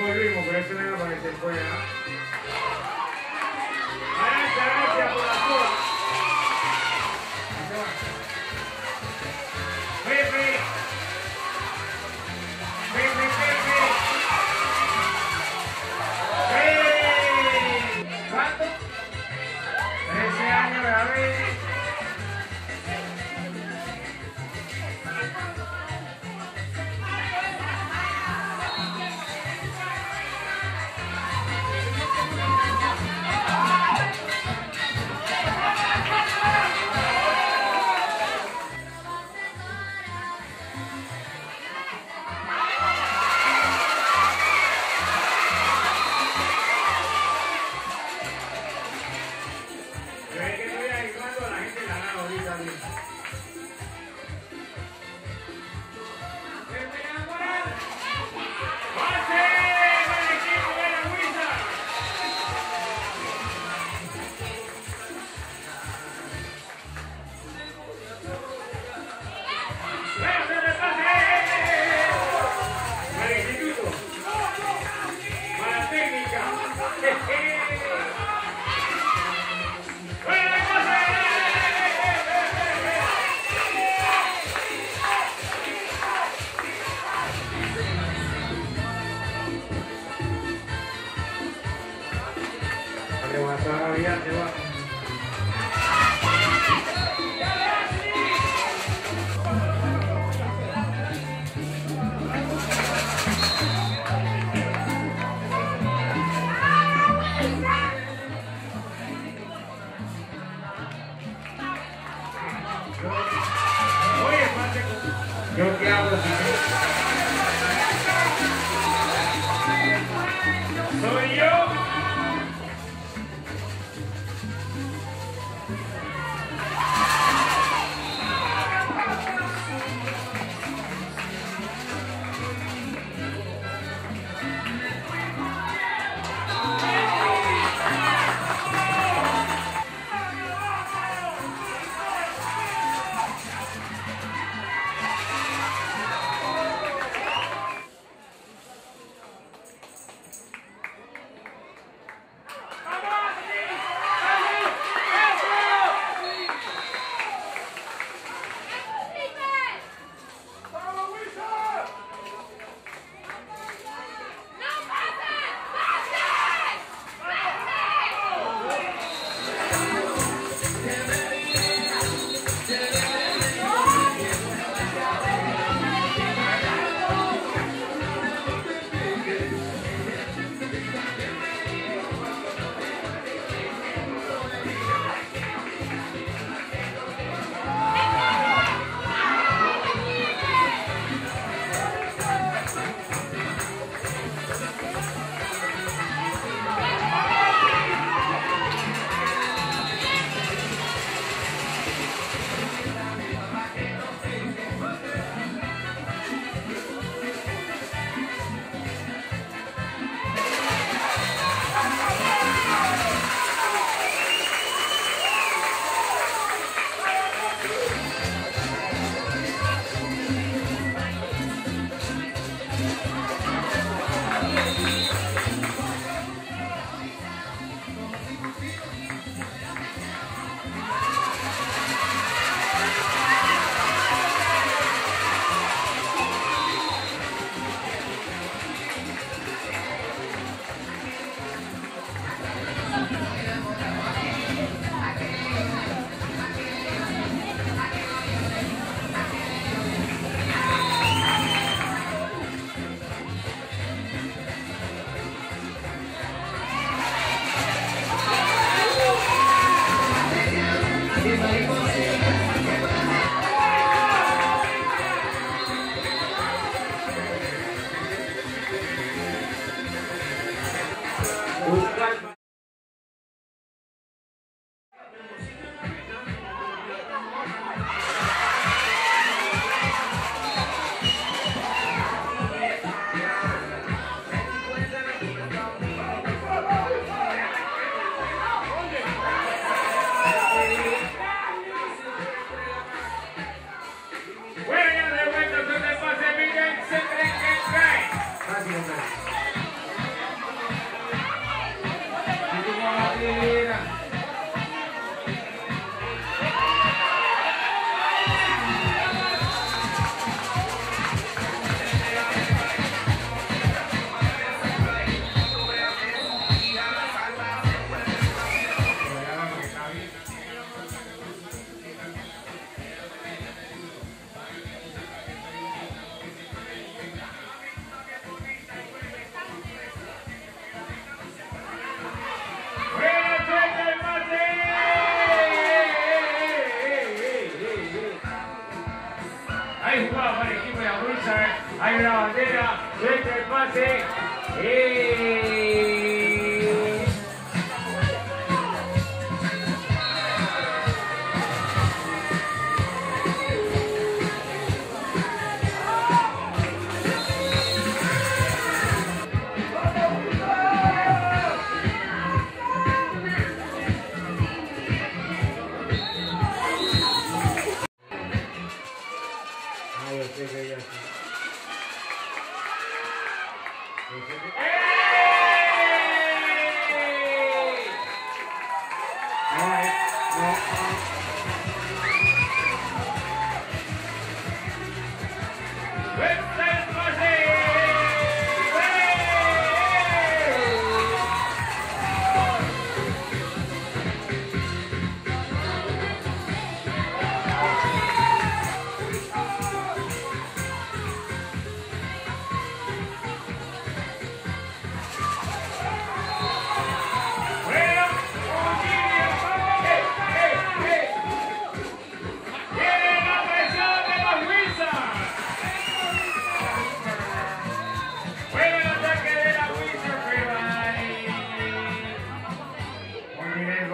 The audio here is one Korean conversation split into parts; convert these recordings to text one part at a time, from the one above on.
vuelve y me voy a poner a aparecer fuera. 輝けは。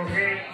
Que...